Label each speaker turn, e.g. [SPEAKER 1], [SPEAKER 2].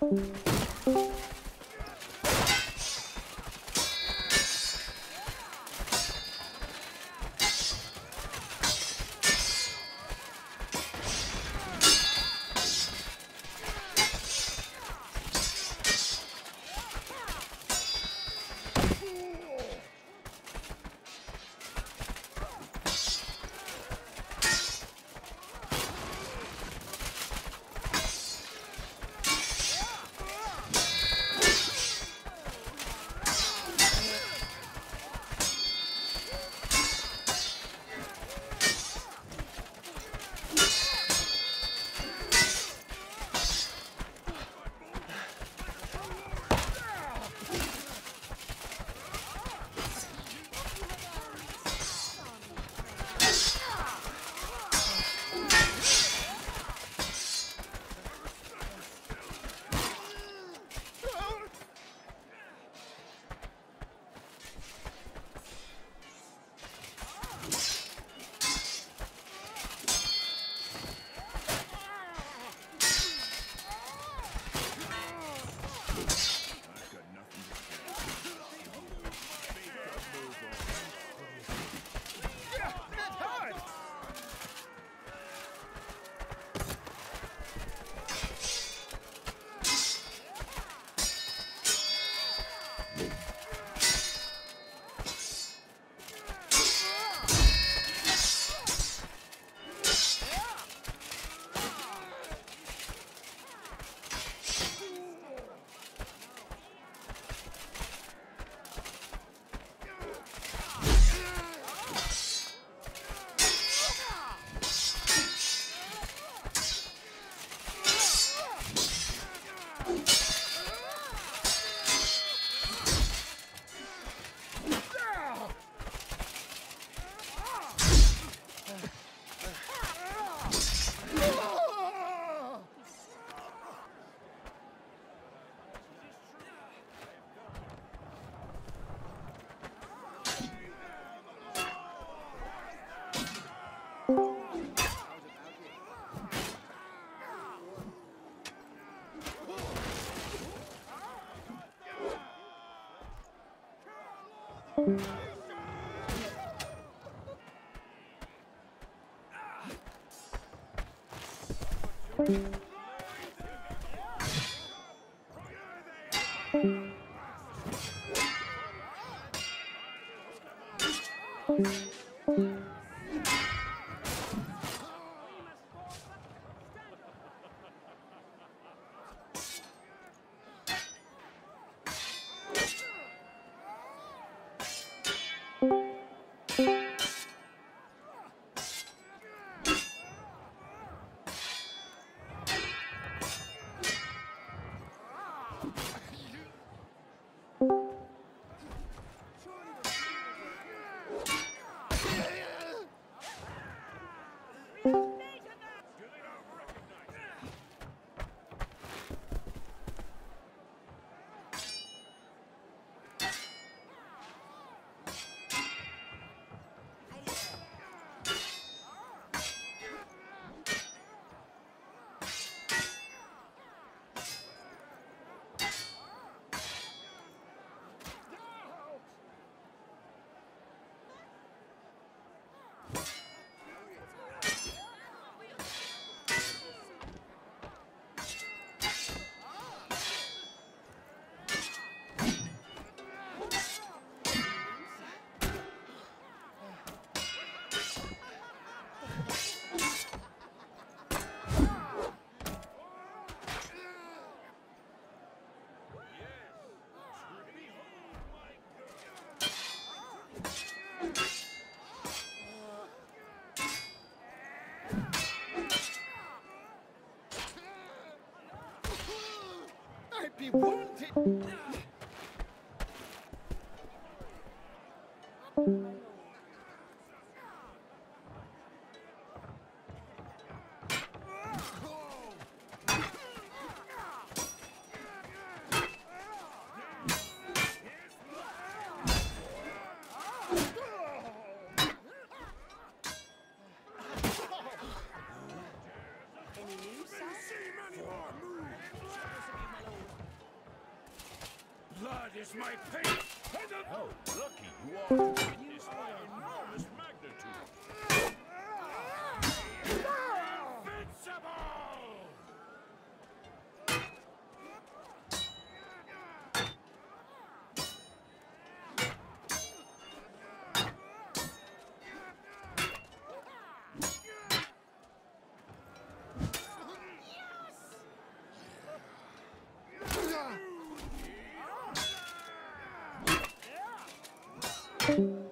[SPEAKER 1] Música I'd be wanted.
[SPEAKER 2] My pain. Oh, lucky you are. Witness my enormous magnitude. Invincible!
[SPEAKER 1] Woo!